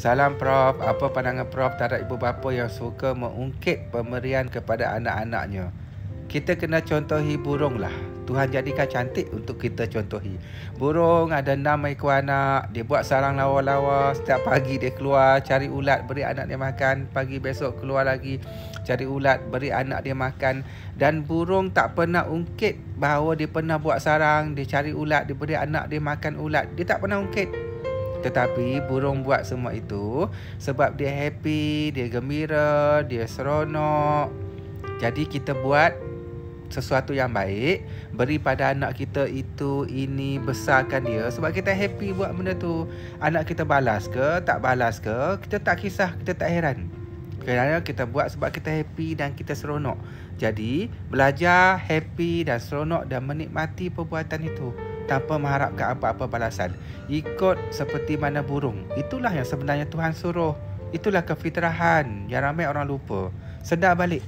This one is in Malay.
Salam Prof. Apa pandangan Prof terhadap ibu bapa yang suka mengungkit pemberian kepada anak-anaknya? Kita kena contohi burung lah. Tuhan jadikan cantik untuk kita contohi. Burung ada enam ekor anak. Dia buat sarang lawa-lawa. Setiap pagi dia keluar cari ulat beri anak dia makan. Pagi besok keluar lagi cari ulat beri anak dia makan. Dan burung tak pernah ungkit bahawa dia pernah buat sarang. Dia cari ulat, dia beri anak dia makan ulat. Dia tak pernah ungkit. Tetapi burung buat semua itu sebab dia happy, dia gembira, dia seronok. Jadi kita buat sesuatu yang baik beri pada anak kita itu ini besarkan dia sebab kita happy buat benda tu. Anak kita balas ke tak balas ke kita tak kisah kita tak heran. Kerana kita buat sebab kita happy dan kita seronok. Jadi belajar happy dan seronok dan menikmati perbuatan itu tanpa mengharapkan apa-apa balasan. Ikut seperti mana burung. Itulah yang sebenarnya Tuhan suruh. Itulah kefitrahan yang ramai orang lupa. Sedar balik